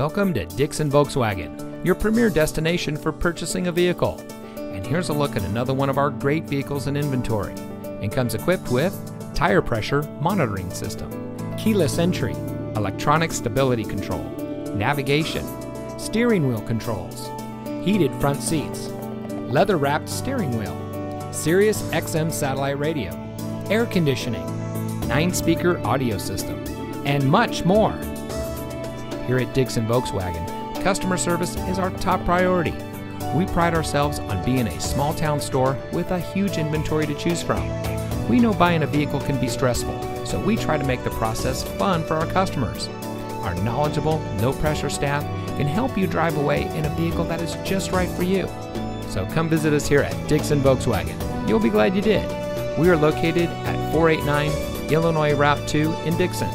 Welcome to Dixon Volkswagen, your premier destination for purchasing a vehicle. And here's a look at another one of our great vehicles in inventory and comes equipped with tire pressure monitoring system, keyless entry, electronic stability control, navigation, steering wheel controls, heated front seats, leather wrapped steering wheel, Sirius XM satellite radio, air conditioning, 9 speaker audio system, and much more. Here at Dixon Volkswagen, customer service is our top priority. We pride ourselves on being a small town store with a huge inventory to choose from. We know buying a vehicle can be stressful, so we try to make the process fun for our customers. Our knowledgeable, no pressure staff can help you drive away in a vehicle that is just right for you. So come visit us here at Dixon Volkswagen. You'll be glad you did. We are located at 489 Illinois Route 2 in Dixon.